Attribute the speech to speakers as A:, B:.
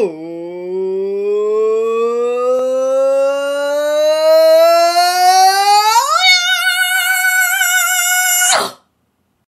A: Oh.